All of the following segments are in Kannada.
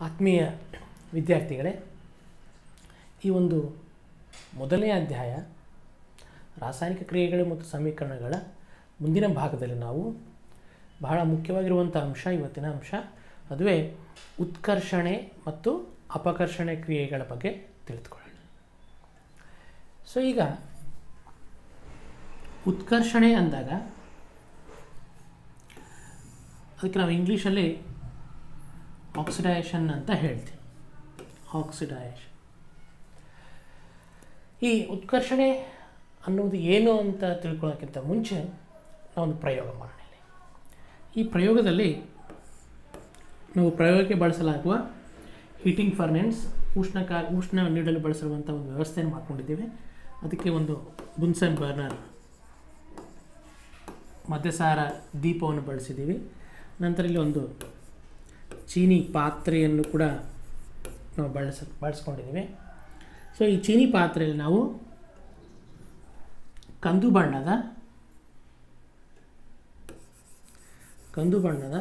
ಆತ್ಮೀಯ ವಿದ್ಯಾರ್ಥಿಗಳೇ, ಈ ಒಂದು ಮೊದಲನೇ ಅಧ್ಯಾಯ ರಾಸಾಯನಿಕ ಕ್ರಿಯೆಗಳು ಮತ್ತು ಸಮೀಕರಣಗಳ ಮುಂದಿನ ಭಾಗದಲ್ಲಿ ನಾವು ಬಹಳ ಮುಖ್ಯವಾಗಿರುವಂಥ ಅಂಶ, ಇವತ್ತಿನ ಅಂಶ, ಅದುವೇ ಉತ್ಕರ್ಷಣೆ ಮತ್ತು ಅಪಕರ್ಷಣೆ ಕ್ರಿಯೆಗಳ ಬಗ್ಗೆ ತಿಳಿದುಕೊಳ್ಳೋಣ. ಸೊ ಈಗ ಉತ್ಕರ್ಷಣೆ ಅಂದಾಗ, ಅದಕ್ಕೆ ನಾವು ಇಂಗ್ಲೀಷಲ್ಲಿ ಆಕ್ಸಿಡೈಷನ್ ಅಂತ ಹೇಳ್ತೀವಿ ಆಕ್ಸಿಡೈಷನ್ ಈ ಉತ್ಕರ್ಷಣೆ ಅನ್ನೋದು ಏನು ಅಂತ ತಿಳ್ಕೊಳ್ಳೋಕ್ಕಿಂತ ಮುಂಚೆ ನಾವೊಂದು ಪ್ರಯೋಗ ಮಾಡೋಣ ಈ ಪ್ರಯೋಗದಲ್ಲಿ ನಾವು ಪ್ರಯೋಗಕ್ಕೆ ಬಳಸಲಾಗುವ ಹೀಟಿಂಗ್ ಫರ್ನೆನ್ಸ್ ಉಷ್ಣಕ ಉಷ್ಣ ನೀಡಲು ಬಳಸಿರುವಂಥ ಒಂದು ವ್ಯವಸ್ಥೆಯನ್ನು ಮಾಡ್ಕೊಂಡಿದ್ದೇವೆ. ಅದಕ್ಕೆ ಒಂದು ಬುನ್ಸನ್ ಬರ್ನರ್ ಮದ್ಯಸಾರ ದೀಪವನ್ನು ಬಳಸಿದ್ದೀವಿ. ನಂತರ ಇಲ್ಲಿ ಒಂದು ಚೀನಿ ಪಾತ್ರೆಯನ್ನು ಕೂಡ ನಾವು ಬಳಸ, ಬಳಸ್ಕೊಂಡಿದ್ದೀವಿ. ಸೊ ಈ ಚೀನಿ ಪಾತ್ರೆಯಲ್ಲಿ ನಾವು ಕಂದು ಬಣ್ಣದ ಕಂದು ಬಣ್ಣದ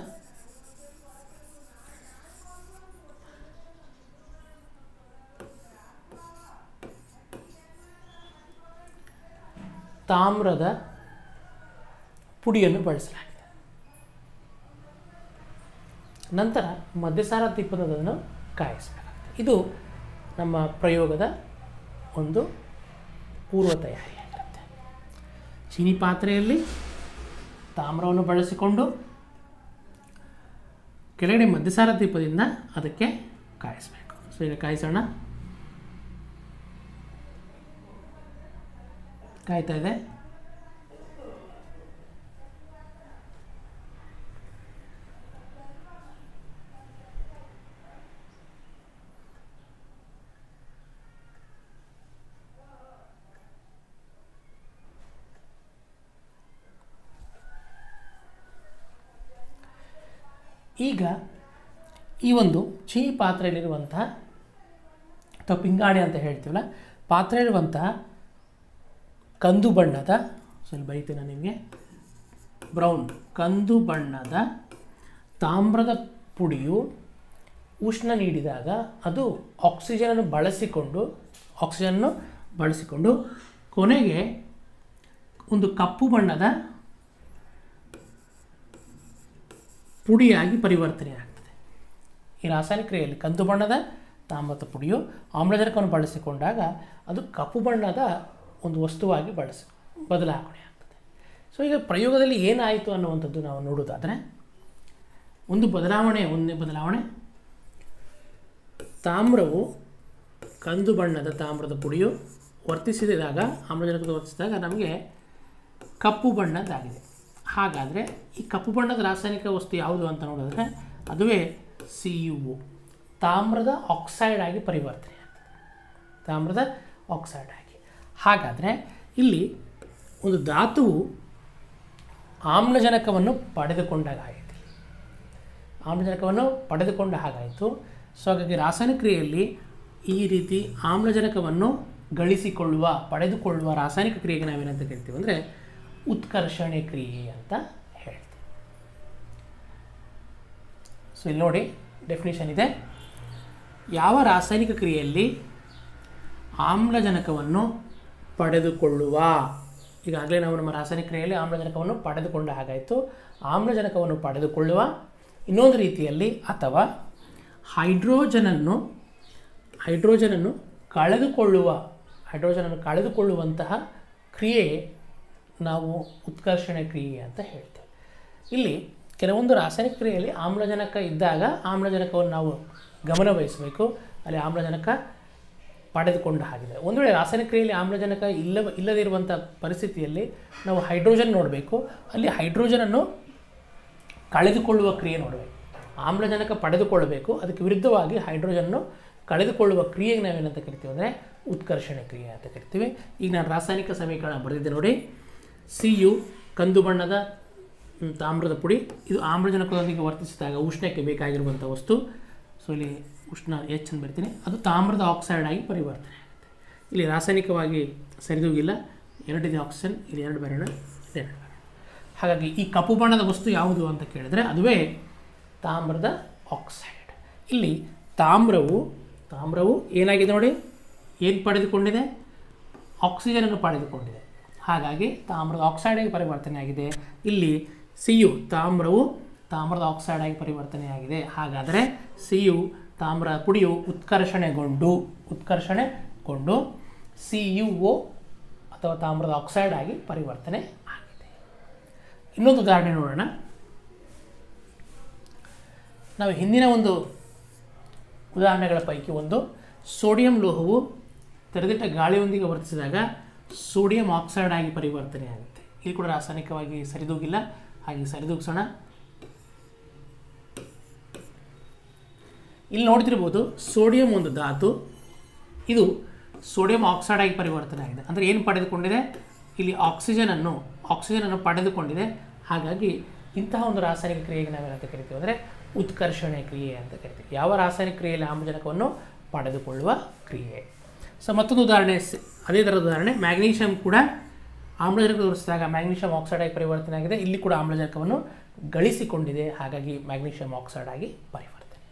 ತಾಮ್ರದ ಪುಡಿಯನ್ನು ಬಳಸಲಾಗಿದೆ. ನಂತರ ಮಧ್ಯಸಾರ ದೀಪದನ್ನು ಕಾಯಿಸಬೇಕಾಗ್ತದೆ ಇದು ನಮ್ಮ ಪ್ರಯೋಗದ ಒಂದು ಪೂರ್ವ ತಯಾರಿಯಾಗಿರುತ್ತೆ. ಚೀನಿ ಪಾತ್ರೆಯಲ್ಲಿ ತಾಮ್ರವನ್ನು ಬಳಸಿಕೊಂಡು ಕೆಳಗಡೆ ಮಧ್ಯಸಾರ ದೀಪದಿಂದ ಅದಕ್ಕೆ ಕಾಯಿಸಬೇಕು. ಸೊ, ಈಗ ಕಾಯಿಸೋಣ. ಕಾಯ್ತಾ ಇದೆ. ಈಗ ಈ ಒಂದು ಚೀ ಪಾತ್ರೆಯಲ್ಲಿರುವಂತಹ ಅಥವಾ ಪಿಂಗಾಣಿ ಅಂತ ಹೇಳ್ತೀವಲ್ಲ ಪಾತ್ರೆಯಲ್ಲಿರುವಂತಹ ಕಂದು ಬಣ್ಣದ, ಸ್ವಲ್ಪ ಬೈತೀನ ನಿಮಗೆ? ಬ್ರೌನ್. ಕಂದು ಬಣ್ಣದ ತಾಮ್ರದ ಪುಡಿಯು ಉಷ್ಣ ನೀಡಿದಾಗ ಅದು ಆಕ್ಸಿಜನನ್ನು ಬಳಸಿಕೊಂಡು ಆಕ್ಸಿಜನ್ನು ಬಳಸಿಕೊಂಡು ಕೊನೆಗೆ ಒಂದು ಕಪ್ಪು ಬಣ್ಣದ ಪುಡಿಯಾಗಿ ಪರಿವರ್ತನೆ ಆಗ್ತದೆ. ಈ ರಾಸಾಯನಿಕ ಕ್ರಿಯೆಯಲ್ಲಿ ಕಂದು ಬಣ್ಣದ, ತಾಮ್ರದ ಪುಡಿಯು ಆಮ್ಲಜನಕವನ್ನು ಬಳಸಿಕೊಂಡಾಗ ಅದು ಕಪ್ಪು ಬಣ್ಣದ ಒಂದು ವಸ್ತುವಾಗಿ ಬಳಸಿ, ಬದಲಾವಣೆ ಆಗ್ತದೆ. ಸೊ ಈಗ ಪ್ರಯೋಗದಲ್ಲಿ ಏನಾಯಿತು ಅನ್ನುವಂಥದ್ದು ನಾವು ನೋಡೋದಾದರೆ, ಒಂದು ಬದಲಾವಣೆ, ಒಂದೇ ಬದಲಾವಣೆ. ತಾಮ್ರವು ಕಂದು ಬಣ್ಣದ ತಾಮ್ರದ ಪುಡಿಯು ವರ್ತಿಸಿದಾಗ, ಆಮ್ಲಜನಕದ ವರ್ತಿಸಿದಾಗ ನಮಗೆ ಕಪ್ಪು ಬಣ್ಣದ್ದಾಗಿದೆ ಹಾಗಾದರೆ ಈ ಕಪ್ಪು ಬಣ್ಣದ ರಾಸಾಯನಿಕ ವಸ್ತು ಯಾವುದು ಅಂತ ನೋಡಿದ್ರೆ ಅದುವೇ ಸಿ ಯು ಒ, ತಾಮ್ರದ ಆಕ್ಸೈಡ್ ಆಗಿ ಪರಿವರ್ತನೆ ತಾಮ್ರದ ಆಕ್ಸೈಡ್ ಆಗಿ. ಹಾಗಾದರೆ ಇಲ್ಲಿ ಒಂದು ಧಾತುವು ಆಮ್ಲಜನಕವನ್ನು ಪಡೆದುಕೊಂಡಾಗ ಆಯಿತು ಆಮ್ಲಜನಕವನ್ನು ಪಡೆದುಕೊಂಡ ಹಾಗಾಯಿತು. ಸೊ ಹಾಗಾಗಿ ರಾಸಾಯನಿಕ ಕ್ರಿಯೆಯಲ್ಲಿ ಈ ರೀತಿ ಆಮ್ಲಜನಕವನ್ನು ಗಳಿಸಿಕೊಳ್ಳುವ, ಪಡೆದುಕೊಳ್ಳುವ ರಾಸಾಯನಿಕ ಕ್ರಿಯೆಗೆ ನಾವೇನಂತ ಕರಿತೀವಿ ಅಂದರೆ ಉತ್ಕರ್ಷಣೆ ಕ್ರಿಯೆ ಅಂತ ಹೇಳ್ತೀವಿ. ಸೊ ಇಲ್ಲಿ ನೋಡಿ ಡೆಫಿನೇಷನ್ ಇದೆ. ಯಾವ ರಾಸಾಯನಿಕ ಕ್ರಿಯೆಯಲ್ಲಿ ಆಮ್ಲಜನಕವನ್ನು ಪಡೆದುಕೊಳ್ಳುವ? ಈಗಾಗಲೇ ನಾವು ನಮ್ಮ ರಾಸಾಯನಿಕ ಕ್ರಿಯೆಯಲ್ಲಿ ಆಮ್ಲಜನಕವನ್ನು ಪಡೆದುಕೊಂಡ ಹಾಗಾಯಿತು. ಆಮ್ಲಜನಕವನ್ನು ಪಡೆದುಕೊಳ್ಳುವ ಇನ್ನೊಂದು ರೀತಿಯಲ್ಲಿ ಅಥವಾ ಹೈಡ್ರೋಜನನ್ನು ಹೈಡ್ರೋಜನನ್ನು ಕಳೆದುಕೊಳ್ಳುವ, ಹೈಡ್ರೋಜನನ್ನು ಕಳೆದುಕೊಳ್ಳುವಂತಹ ಕ್ರಿಯೆ ನಾವು ಉತ್ಕರ್ಷಣೆ ಕ್ರಿಯೆ ಅಂತ ಹೇಳ್ತೇವೆ. ಇಲ್ಲಿ ಕೆಲವೊಂದು ರಾಸಾಯನಿಕ ಕ್ರಿಯೆಯಲ್ಲಿ ಆಮ್ಲಜನಕ ಇದ್ದಾಗ ಆಮ್ಲಜನಕವನ್ನು ನಾವು ಗಮನವಹಿಸಬೇಕು ಅಲ್ಲಿ ಆಮ್ಲಜನಕ ಪಡೆದುಕೊಂಡ ಹಾಗಿದೆ. ಒಂದು ವೇಳೆ ರಾಸಾಯನಿಕ ಕ್ರಿಯೆಯಲ್ಲಿ ಆಮ್ಲಜನಕ ಇಲ್ಲ ಇಲ್ಲದಿರುವಂಥ ಪರಿಸ್ಥಿತಿಯಲ್ಲಿ ನಾವು ಹೈಡ್ರೋಜನ್ ನೋಡಬೇಕು. ಅಲ್ಲಿ ಹೈಡ್ರೋಜನನ್ನು ಕಳೆದುಕೊಳ್ಳುವ ಕ್ರಿಯೆ ನೋಡಬೇಕು. ಆಮ್ಲಜನಕ ಪಡೆದುಕೊಳ್ಳಬೇಕು. ಅದಕ್ಕೆ ವಿರುದ್ಧವಾಗಿ ಹೈಡ್ರೋಜನ್ನು ಕಳೆದುಕೊಳ್ಳುವ ಕ್ರಿಯೆಗೆ ನಾವೇನಂತ ಕರಿತೀವಿ ಅಂದರೆ ಉತ್ಕರ್ಷಣೆ ಕ್ರಿಯೆ ಅಂತ ಕರಿತೀವಿ. ಈಗ ನಾನು ರಾಸಾಯನಿಕ ಸಮೀಕರಣ ಬರೆದಿದ್ದೆ ನೋಡಿ. ಸಿ ಯು ಕಂದು ಬಣ್ಣದ ತಾಮ್ರದ ಪುಡಿ. ಇದು ಆಮ್ಲಜನಕದೊಂದಿಗೆ ವರ್ತಿಸಿದಾಗ ಉಷ್ಣಕ್ಕೆ ಬೇಕಾಗಿರುವಂಥ ವಸ್ತು. ಸೊ ಇಲ್ಲಿ ಉಷ್ಣ ಅಂತ ಬರ್ತೀನಿ. ಅದು ತಾಮ್ರದ ಆಕ್ಸೈಡ್ ಆಗಿ ಪರಿವರ್ತನೆ ಆಗುತ್ತೆ. ಇಲ್ಲಿ ರಾಸಾಯನಿಕವಾಗಿ ಸರಿದೋಗಿಲ್ಲ. ಎರಡಿದೆ ಆಕ್ಸಿಜನ್ ಇಲ್ಲಿ ಎರಡು ಬರೋಣ, ಇಲ್ಲಿ ಎರಡು ಹಾಗಾಗಿ ಈ ಕಪ್ಪು ಬಣ್ಣದ ವಸ್ತು ಯಾವುದು ಅಂತ ಕೇಳಿದ್ರೆ ಅದುವೇ ತಾಮ್ರದ ಆಕ್ಸೈಡ್ ಇಲ್ಲಿ ತಾಮ್ರವು ತಾಮ್ರವು ಏನಾಗಿದೆ ನೋಡಿ? ಏನು ಪಡೆದುಕೊಂಡಿದೆ? ಆಕ್ಸಿಜನನ್ನು ಪಡೆದುಕೊಂಡಿದೆ. ಹಾಗಾಗಿ ತಾಮ್ರದ ಆಕ್ಸೈಡ್ ಆಗಿ ಪರಿವರ್ತನೆ ಆಗಿದೆ. ಇಲ್ಲಿ ಸಿಯು ತಾಮ್ರವು ತಾಮ್ರದ ಆಕ್ಸೈಡ್ ಆಗಿ ಪರಿವರ್ತನೆಯಾಗಿದೆ ಹಾಗಾದರೆ ಸಿಯು ತಾಮ್ರ ಪುಡಿಯು ಉತ್ಕರ್ಷಣೆಗೊಂಡು ಉತ್ಕರ್ಷಣೆಗೊಂಡು ಸಿ ಯು ಒ ಅಥವಾ ತಾಮ್ರದ ಆಕ್ಸೈಡ್ ಆಗಿ ಪರಿವರ್ತನೆ ಆಗಿದೆ. ಇನ್ನೊಂದು ಉದಾಹರಣೆ ನೋಡೋಣ. ನಾವು ಹಿಂದಿನ ಒಂದು ಉದಾಹರಣೆಗಳ ಪೈಕಿ ಒಂದು ಸೋಡಿಯಂ ಲೋಹವು ತೆರೆದಿಟ್ಟ ಗಾಳಿಯೊಂದಿಗೆ ವರ್ತಿಸಿದಾಗ ಸೋಡಿಯಂ ಆಕ್ಸೈಡ್ ಆಗಿ ಪರಿವರ್ತನೆ ಆಗುತ್ತೆ. ಇಲ್ಲಿ ಕೂಡ ರಾಸಾಯನಿಕವಾಗಿ ಸರಿದೂಗಿಲ್ಲ. ಹಾಗೆ ಸರಿದೂಗಿಸೋಣ. ಇಲ್ಲಿ ನೋಡ್ತಿರ್ಬೋದು ಸೋಡಿಯಂ ಒಂದು ಧಾತು. ಇದು ಸೋಡಿಯಂ ಆಕ್ಸೈಡ್ ಆಗಿ ಪರಿವರ್ತನೆ ಆಗಿದೆ. ಅಂದರೆ ಏನು ಪಡೆದುಕೊಂಡಿದೆ? ಇಲ್ಲಿ ಆಕ್ಸಿಜನನ್ನು ಆಕ್ಸಿಜನನ್ನು ಪಡೆದುಕೊಂಡಿದೆ. ಹಾಗಾಗಿ ಇಂತಹ ಒಂದು ರಾಸಾಯನಿಕ ಕ್ರಿಯೆಗೆ ನಾವೇನಂತ ಕರಿತೀವಿ ಅಂದರೆ ಉತ್ಕರ್ಷಣೆ ಕ್ರಿಯೆ ಅಂತ ಕರಿತೀವಿ. ಯಾವ ರಾಸಾಯನಿಕ ಕ್ರಿಯೆಯಲ್ಲಿ ಆಮ್ಲಜನಕವನ್ನು ಪಡೆದುಕೊಳ್ಳುವ ಕ್ರಿಯೆ. ಸೊ ಮತ್ತೊಂದು ಉದಾಹರಣೆ ಅದೇ ಥರದ ಉದಾಹರಣೆ. ಮ್ಯಾಗ್ನೀಷಿಯಂ ಕೂಡ ಆಮ್ಲಜನಕ ತೋರಿಸಿದಾಗ ಮ್ಯಾಗ್ನೀಷಿಯಂ ಆಕ್ಸೈಡ್ ಆಗಿ ಪರಿವರ್ತನೆ ಆಗಿದೆ. ಇಲ್ಲಿ ಕೂಡ ಆಮ್ಲಜನಕವನ್ನು ಗಳಿಸಿಕೊಂಡಿದೆ. ಹಾಗಾಗಿ ಮ್ಯಾಗ್ನೀಷಿಯಂ ಆಕ್ಸೈಡ್ ಆಗಿ ಪರಿವರ್ತನೆ.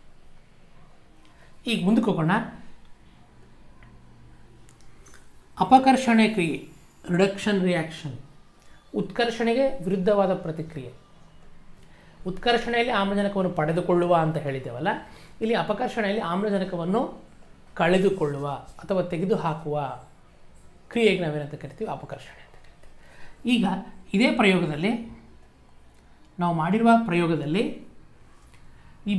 ಈಗ ಮುಂದಕ್ಕೆ ಹೋಗೋಣ. ಅಪಕರ್ಷಣೆ ಕ್ರಿಯೆ ರಿಡಕ್ಷನ್ ರಿಯಾಕ್ಷನ್ ಉತ್ಕರ್ಷಣೆಗೆ ವಿರುದ್ಧವಾದ ಪ್ರತಿಕ್ರಿಯೆ. ಉತ್ಕರ್ಷಣೆಯಲ್ಲಿ ಆಮ್ಲಜನಕವನ್ನು ಪಡೆದುಕೊಳ್ಳುವ ಅಂತ ಹೇಳಿದ್ದೇವಲ್ಲ, ಇಲ್ಲಿ ಅಪಕರ್ಷಣೆಯಲ್ಲಿ ಆಮ್ಲಜನಕವನ್ನು ಕಳೆದುಕೊಳ್ಳುವ ಅಥವಾ ತೆಗೆದುಹಾಕುವ ಕ್ರಿಯೆಗೆ ನಾವೇನಂತ ಕರಿತೀವಿ? ಅಪಕರ್ಷಣೆ ಅಂತ ಕರಿತೀವಿ. ಈಗ ಇದೇ ಪ್ರಯೋಗದಲ್ಲಿ ನಾವು ಮಾಡಿರುವ ಪ್ರಯೋಗದಲ್ಲಿ ಈ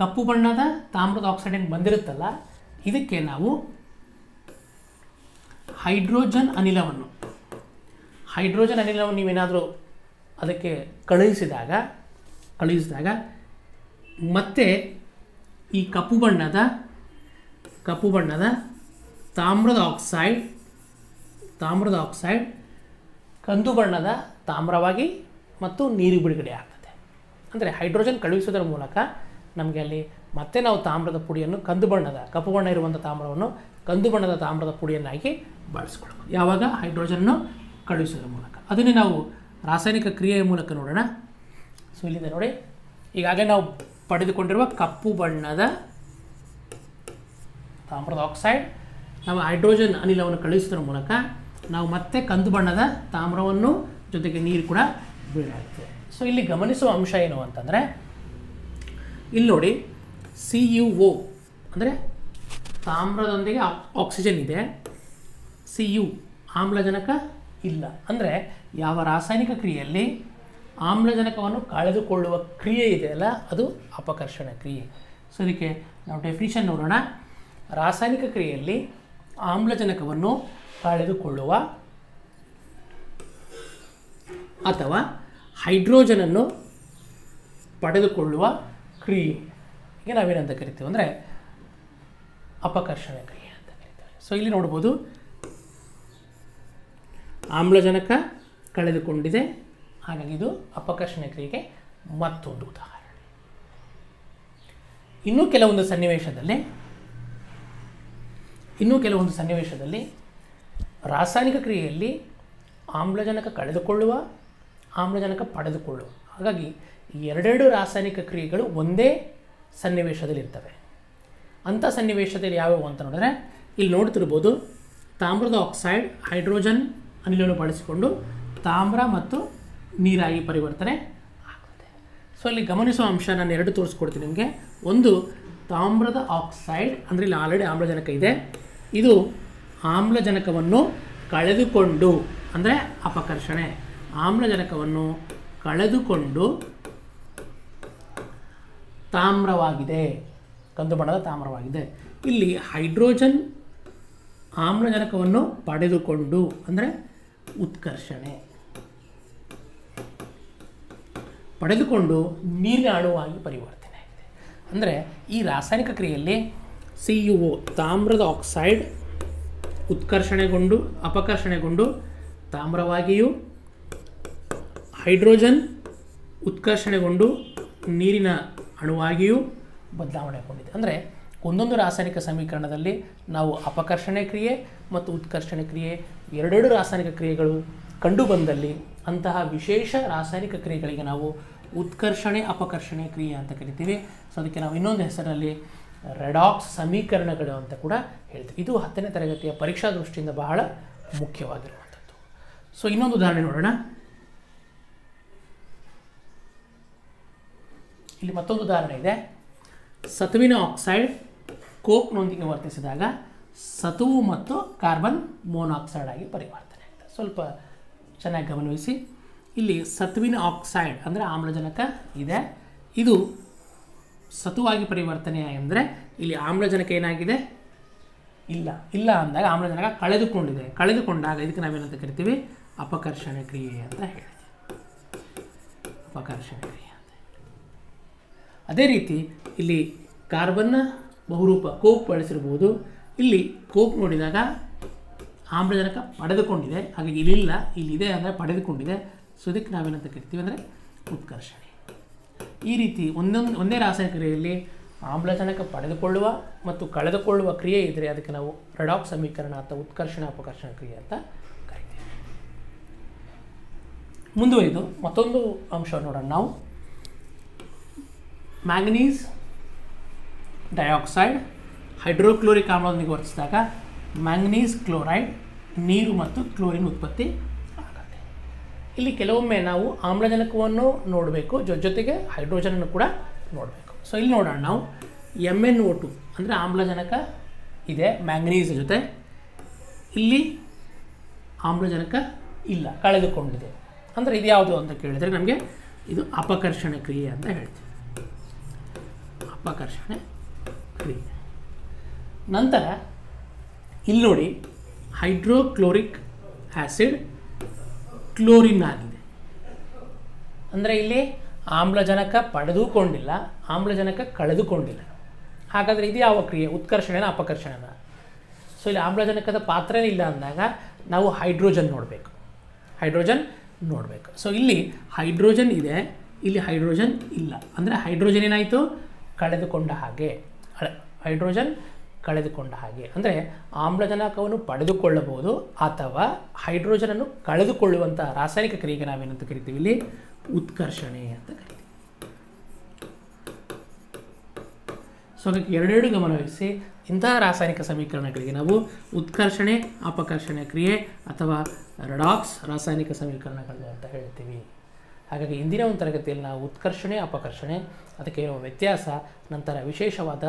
ಕಪ್ಪು ಬಣ್ಣದ ತಾಮ್ರದ ಆಕ್ಸೈಡ್ ಏನು ಬಂದಿರುತ್ತಲ್ಲ, ಇದಕ್ಕೆ ನಾವು ಹೈಡ್ರೋಜನ್ ಅನಿಲವನ್ನು ಹೈಡ್ರೋಜನ್ ಅನಿಲವನ್ನು ನೀವೇನಾದರೂ ಅದಕ್ಕೆ ಕಳುಹಿಸಿದಾಗ ಕಳುಹಿಸಿದಾಗ ಮತ್ತೆ ಈ ಕಪ್ಪು ಬಣ್ಣದ ಕಪ್ಪು ಬಣ್ಣದ ತಾಮ್ರದ ಆಕ್ಸೈಡ್ ತಾಮ್ರದ ಆಕ್ಸೈಡ್, ಕಂದು ಬಣ್ಣದ ತಾಮ್ರವಾಗಿ ಮತ್ತು ನೀರು ಬಿಡುಗಡೆ ಆಗ್ತದೆ. ಅಂದರೆ ಹೈಡ್ರೋಜನ್ ಕಳುಹಿಸೋದರ ಮೂಲಕ ನಮಗೆ ಅಲ್ಲಿ ಮತ್ತೆ ನಾವು ತಾಮ್ರದ ಪುಡಿಯನ್ನು ಕಂದು ಬಣ್ಣದ, ಕಪ್ಪು ಬಣ್ಣ ಇರುವಂಥ ತಾಮ್ರವನ್ನು ಕಂದು ಬಣ್ಣದ ತಾಮ್ರದ ಪುಡಿಯನ್ನಾಗಿ ಬಳಸ್ಕೊಳ್ಬೋದು ಯಾವಾಗ? ಹೈಡ್ರೋಜನ್ನು ಕಳುಹಿಸೋದ್ರ ಮೂಲಕ. ಅದನ್ನೇ ನಾವು ರಾಸಾಯನಿಕ ಕ್ರಿಯೆಯ ಮೂಲಕ ನೋಡೋಣ. ಸೊ ಇಲ್ಲಿದೆ ನೋಡಿ. ಈಗಾಗಲೇ ನಾವು ಪಡೆದುಕೊಂಡಿರುವ ಕಪ್ಪು ಬಣ್ಣದ ತಾಮ್ರದ ಆಕ್ಸೈಡ್ ನಾವು ಹೈಡ್ರೋಜನ್ ಅನಿಲವನ್ನು ಕಳುಹಿಸೋದ್ರ ಮೂಲಕ ನಾವು ಮತ್ತೆ ಕಂದು ಬಣ್ಣದ ತಾಮ್ರವನ್ನು ಜೊತೆಗೆ ನೀರು ಕೂಡ ಬೀಳಾಗ್ತದೆ ಸೊ ಇಲ್ಲಿ ಗಮನಿಸುವ ಅಂಶ ಏನು ಅಂತಂದರೆ, ಇಲ್ಲಿ ನೋಡಿ ಸಿ ಯು ಓ ಅಂದರೆ ತಾಮ್ರದೊಂದಿಗೆ ಆಕ್- ಆಕ್ಸಿಜನ್ ಇದೆ. ಸಿ ಯು ಆಮ್ಲಜನಕ ಇಲ್ಲ. ಅಂದರೆ ಯಾವ ರಾಸಾಯನಿಕ ಕ್ರಿಯೆಯಲ್ಲಿ ಆಮ್ಲಜನಕವನ್ನು ಕಳೆದುಕೊಳ್ಳುವ ಕ್ರಿಯೆ ಇದೆಯಲ್ಲ ಅದು ಅಪಕರ್ಷಣ ಕ್ರಿಯೆ. ಸೊ ಇದಕ್ಕೆ ನಾವು ಡೆಫಿನಿಷನ್ ನೋಡೋಣ. ರಾಸಾಯನಿಕ ಕ್ರಿಯೆಯಲ್ಲಿ ಆಮ್ಲಜನಕವನ್ನು ಕಳೆದುಕೊಳ್ಳುವ ಅಥವಾ ಹೈಡ್ರೋಜನನ್ನು ಪಡೆದುಕೊಳ್ಳುವ ಕ್ರಿಯೆ. ಈಗ ನಾವೇನಂತ ಕರಿತೀವಿ ಅಂದರೆ ಅಪಕರ್ಷಣ ಕ್ರಿಯೆ ಅಂತ ಕರಿತೀವಿ. ಸೊ ಇಲ್ಲಿ ನೋಡ್ಬೋದು ಆಮ್ಲಜನಕ ಕಳೆದುಕೊಂಡಿದೆ. ಹಾಗಾಗಿ ಇದು ಅಪಕರ್ಷಣ ಕ್ರಿಯೆಗೆ ಮತ್ತೊಂದು ಉದಾಹರಣೆ. ಇನ್ನೂ ಕೆಲವೊಂದು ಸನ್ನಿವೇಶದಲ್ಲಿ ಇನ್ನೂ ಕೆಲವೊಂದು ಸನ್ನಿವೇಶದಲ್ಲಿ ರಾಸಾಯನಿಕ ಕ್ರಿಯೆಯಲ್ಲಿ ಆಮ್ಲಜನಕ ಕಳೆದುಕೊಳ್ಳುವ, ಆಮ್ಲಜನಕ ಪಡೆದುಕೊಳ್ಳುವ. ಹಾಗಾಗಿ ಎರಡೆರಡು ರಾಸಾಯನಿಕ ಕ್ರಿಯೆಗಳು ಒಂದೇ ಸನ್ನಿವೇಶದಲ್ಲಿರ್ತವೆ ಅಂಥ ಸನ್ನಿವೇಶದಲ್ಲಿ ಯಾವ್ಯಾವು ಅಂತ ನೋಡಿದ್ರೆ ಇಲ್ಲಿ ನೋಡ್ತಿರ್ಬೋದು ತಾಮ್ರದ ಆಕ್ಸೈಡ್, ಹೈಡ್ರೋಜನ್ ಅನಿಲವನ್ನು ಬಳಸಿಕೊಂಡು ತಾಮ್ರ ಮತ್ತು ನೀರಾಗಿ ಪರಿವರ್ತನೆ ಸೊ ಅಲ್ಲಿ ಗಮನಿಸುವ ಅಂಶ ನಾನು ಎರಡು ತೋರಿಸ್ಕೊಡ್ತೀನಿ ನಿಮಗೆ. ಒಂದು, ತಾಮ್ರದ ಆಕ್ಸೈಡ್, ಅಂದರೆ ಇಲ್ಲಿ ಆಲ್ರೆಡಿ ಆಮ್ಲಜನಕ ಇದೆ. ಇದು ಆಮ್ಲಜನಕವನ್ನು ಕಳೆದುಕೊಂಡು, ಅಂದರೆ ಅಪಕರ್ಷಣೆ. ಆಮ್ಲಜನಕವನ್ನು ಕಳೆದುಕೊಂಡು ತಾಮ್ರವಾಗಿದೆ. ಕಂದು ಬಣ್ಣದ ತಾಮ್ರವಾಗಿದೆ. ಇಲ್ಲಿ ಹೈಡ್ರೋಜನ್ ಆಮ್ಲಜನಕವನ್ನು ಪಡೆದುಕೊಂಡು, ಅಂದರೆ ಉತ್ಕರ್ಷಣೆ. ಪಡೆದುಕೊಂಡು ನೀರಿನ ಅಣುವಾಗಿ ಪರಿವರ್ತನೆ ಆಗಿದೆ. ಅಂದರೆ ಈ ರಾಸಾಯನಿಕ ಕ್ರಿಯೆಯಲ್ಲಿ ಸಿ ಯು ಒ ತಾಮ್ರದ ಆಕ್ಸೈಡ್ ಉತ್ಕರ್ಷಣೆಗೊಂಡು, ಅಪಕರ್ಷಣೆಗೊಂಡು ತಾಮ್ರವಾಗಿಯೂ ಹೈಡ್ರೋಜನ್ ಉತ್ಕರ್ಷಣೆಗೊಂಡು ನೀರಿನ ಅಣುವಾಗಿಯೂ ಬದಲಾವಣೆಗೊಂಡಿದೆ. ಅಂದರೆ ಒಂದೊಂದು ರಾಸಾಯನಿಕ ಸಮೀಕರಣದಲ್ಲಿ ನಾವು ಅಪಕರ್ಷಣೆ ಕ್ರಿಯೆ ಮತ್ತು ಉತ್ಕರ್ಷಣೆ ಕ್ರಿಯೆ ಎರಡೆರಡು ರಾಸಾಯನಿಕ ಕ್ರಿಯೆಗಳು ಕಂಡುಬಂದಲ್ಲಿ ಅಂತಹ ವಿಶೇಷ ರಾಸಾಯನಿಕ ಕ್ರಿಯೆಗಳಿಗೆ ನಾವು ಉತ್ಕರ್ಷಣೆ, ಅಪಕರ್ಷಣೆ ಕ್ರಿಯೆ ಅಂತ ಕರಿತೀವಿ. ಸೊ ಅದಕ್ಕೆ ನಾವು ಇನ್ನೊಂದು ಹೆಸರಲ್ಲಿ ರೆಡಾಕ್ಸ್ ಸಮೀಕರಣಗಳು ಅಂತ ಕೂಡ ಹೇಳ್ತೀವಿ. ಇದು ಹತ್ತನೇ ತರಗತಿಯ ಪರೀಕ್ಷಾ ದೃಷ್ಟಿಯಿಂದ ಬಹಳ ಮುಖ್ಯವಾಗಿರುವಂಥದ್ದು. ಸೊ ಇನ್ನೊಂದು ಉದಾಹರಣೆ ನೋಡೋಣ. ಇಲ್ಲಿ ಮತ್ತೊಂದು ಉದಾಹರಣೆ ಇದೆ. ಸತುವಿನ ಆಕ್ಸೈಡ್ ಕೋಕ್ನೊಂದಿಗೆ ವರ್ತಿಸಿದಾಗ ಸತುವು ಮತ್ತು ಕಾರ್ಬನ್ ಮೋನಾಕ್ಸೈಡ್ ಆಗಿ ಪರಿವರ್ತನೆ ಆಗುತ್ತೆ ಸ್ವಲ್ಪ ಚೆನ್ನಾಗಿ ಗಮನಿಸಿ ಇಲ್ಲಿ ಸತುವಿನ ಆಕ್ಸೈಡ್ ಅಂದರೆ ಆಮ್ಲಜನಕ ಇದೆ. ಇದು ಸತುವಾಗಿ ಪರಿವರ್ತನೆ ಅಂದರೆ ಇಲ್ಲಿ ಆಮ್ಲಜನಕ ಏನಾಗಿದೆ? ಇಲ್ಲ. ಇಲ್ಲ ಅಂದಾಗ ಆಮ್ಲಜನಕ ಕಳೆದುಕೊಂಡಿದೆ. ಕಳೆದುಕೊಂಡಾಗ ಇದಕ್ಕೆ ನಾವೇನಂತ ಕರಿತೀವಿ? ಅಪಕರ್ಷಣ ಕ್ರಿಯೆ ಅಂತ ಹೇಳ್ತೀವಿ ಅಪಕರ್ಷಣ ಕ್ರಿಯೆ ಅಂತ ಅದೇ ರೀತಿ ಇಲ್ಲಿ ಕಾರ್ಬನ್ನ ಬಹುರೂಪ ಕೋಪ್ ಬಳಸಿರ್ಬೋದು. ಇಲ್ಲಿ ಕೋಪ್ ನೋಡಿದಾಗ ಆಮ್ಲಜನಕ ಪಡೆದುಕೊಂಡಿದೆ. ಹಾಗಾಗಿ ಇಲ್ಲಿಲ್ಲ, ಇಲ್ಲಿದೆ ಅಂದರೆ ಪಡೆದುಕೊಂಡಿದೆ. ಸೊ ಇದಕ್ಕೆ ನಾವೇನಂತ ಕರಿತೀವಿ ಅಂದರೆ ಉತ್ಕರ್ಷಣೆ. ಈ ರೀತಿ ಒಂದೊಂದು, ಒಂದೇ ರಾಸಾಯನಿಕ ಕ್ರಿಯೆಯಲ್ಲಿ ಆಮ್ಲಜನಕ ಪಡೆದುಕೊಳ್ಳುವ ಮತ್ತು ಕಳೆದುಕೊಳ್ಳುವ ಕ್ರಿಯೆ ಇದ್ದರೆ ಅದಕ್ಕೆ ನಾವು ರೆಡಾಕ್ಸ್ ಸಮೀಕರಣ ಅಥವಾ ಉತ್ಕರ್ಷಣ ಅಪಕರ್ಷಣ ಕ್ರಿಯೆ ಅಂತ ಕರಿತೀವಿ. ಮುಂದುವರಿದು ಮತ್ತೊಂದು ಅಂಶ ನೋಡೋಣ ನಾವು. ಮ್ಯಾಂಗನೀಸ್ ಡೈಆಕ್ಸೈಡ್ ಹೈಡ್ರೋಕ್ಲೋರಿಕ್ ಆಮ್ಲದೊಂದಿಗೆ ವರ್ತಿಸಿದಾಗ ಮ್ಯಾಂಗನೀಸ್ ಕ್ಲೋರೈಡ್ ನೀರು ಮತ್ತು ಕ್ಲೋರಿನ್ ಉತ್ಪತ್ತಿ ಇಲ್ಲಿ ಕೆಲವೊಮ್ಮೆ ನಾವು ಆಮ್ಲಜನಕವನ್ನು ನೋಡಬೇಕು, ಜೊ ಜೊತೆಗೆ ಹೈಡ್ರೋಜನನ್ನು ಕೂಡ ನೋಡಬೇಕು. ಸೊ ಇಲ್ಲಿ ನೋಡೋಣ ನಾವು. ಎಂ ಎನ್ ಓ ಟು ಅಂದರೆ ಆಮ್ಲಜನಕ ಇದೆ, ಮ್ಯಾಂಗನೀಸ್ ಜೊತೆ. ಇಲ್ಲಿ ಆಮ್ಲಜನಕ ಇಲ್ಲ, ಕಳೆದುಕೊಂಡಿದೆ. ಅಂದರೆ ಇದು ಯಾವುದು ಅಂತ ಕೇಳಿದರೆ ನಮಗೆ ಇದು ಅಪಕರ್ಷಣ ಕ್ರಿಯೆ ಅಂತ ಹೇಳ್ತೀವಿ. ಅಪಕರ್ಷಣೆ ಕ್ರಿಯೆ. ನಂತರ, ಇಲ್ಲಿ ನೋಡಿ, ಹೈಡ್ರೋಕ್ಲೋರಿಕ್ ಆ್ಯಸಿಡ್ ಕ್ಲೋರಿನ್ ಆಗಿದೆ. ಅಂದರೆ ಇಲ್ಲಿ ಆಮ್ಲಜನಕ ಪಡೆದುಕೊಂಡಿಲ್ಲ, ಆಮ್ಲಜನಕ ಕಳೆದುಕೊಂಡಿಲ್ಲ. ಹಾಗಾದರೆ ಇದು ಯಾವ ಕ್ರಿಯೆ? ಉತ್ಕರ್ಷಣೆನ ಅಪಕರ್ಷಣೆನ? ಸೊ ಇಲ್ಲಿ ಆಮ್ಲಜನಕದ ಪಾತ್ರನೇ ಇಲ್ಲ ಅಂದಾಗ ನಾವು ಹೈಡ್ರೋಜನ್ ನೋಡಬೇಕು. ಹೈಡ್ರೋಜನ್ ನೋಡಬೇಕು. ಸೊ ಇಲ್ಲಿ ಹೈಡ್ರೋಜನ್ ಇದೆ, ಇಲ್ಲಿ ಹೈಡ್ರೋಜನ್ ಇಲ್ಲ. ಅಂದರೆ ಹೈಡ್ರೋಜನ್ ಏನಾಯಿತು? ಕಳೆದುಕೊಂಡ ಹಾಗೆ. ಹೈಡ್ರೋಜನ್ ಕಳೆದುಕೊಂಡ ಹಾಗೆ. ಅಂದರೆ ಆಮ್ಲಜನಕವನ್ನು ಪಡೆದುಕೊಳ್ಳಬಹುದು ಅಥವಾ ಹೈಡ್ರೋಜನನ್ನು ಕಳೆದುಕೊಳ್ಳುವಂಥ ರಾಸಾಯನಿಕ ಕ್ರಿಯೆಗೆ ನಾವೇನಂತ ಕರಿತೀವಿ ಇಲ್ಲಿ? ಉತ್ಕರ್ಷಣೆ ಅಂತ ಕರಿತೀವಿ. ಸೊ ಅದಕ್ಕೆ ಎರಡೆರಡು ಗಮನವಹಿಸಿ ಇಂತಹ ರಾಸಾಯನಿಕ ಸಮೀಕರಣಗಳಿಗೆ ನಾವು ಉತ್ಕರ್ಷಣೆ, ಅಪಕರ್ಷಣೆ ಕ್ರಿಯೆ ಅಥವಾ ರೆಡಾಕ್ಸ್ ರಾಸಾಯನಿಕ ಸಮೀಕರಣಗಳು ಅಂತ ಹೇಳ್ತೀವಿ. ಹಾಗಾಗಿ ಇಂದಿನ ಒಂದು ತರಗತಿಯಲ್ಲಿ ನಾವು ಉತ್ಕರ್ಷಣೆ, ಅಪಕರ್ಷಣೆ, ಅದಕ್ಕೆ ಇರುವ ವ್ಯತ್ಯಾಸ, ನಂತರ ವಿಶೇಷವಾದ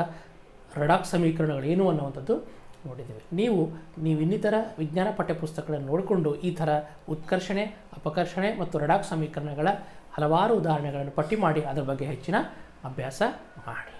ರೆಡಾಕ್ಸ್ ಸಮೀಕರಣಗಳು ಏನು ಅನ್ನುವಂಥದ್ದು ನೋಡಿದ್ದೇವೆ. ನೀವು ನೀವು ಇನ್ನಿತರ ವಿಜ್ಞಾನ ಪಠ್ಯಪುಸ್ತಕಗಳನ್ನು ನೋಡಿಕೊಂಡು ಈ ಥರ ಉತ್ಕರ್ಷಣೆ, ಅಪಕರ್ಷಣೆ ಮತ್ತು ರಡಾಕ್ ಸಮೀಕರಣಗಳ ಹಲವಾರು ಉದಾಹರಣೆಗಳನ್ನು ಪಟ್ಟಿ ಮಾಡಿ, ಅದರ ಬಗ್ಗೆ ಹೆಚ್ಚಿನ ಅಭ್ಯಾಸ ಮಾಡಿ.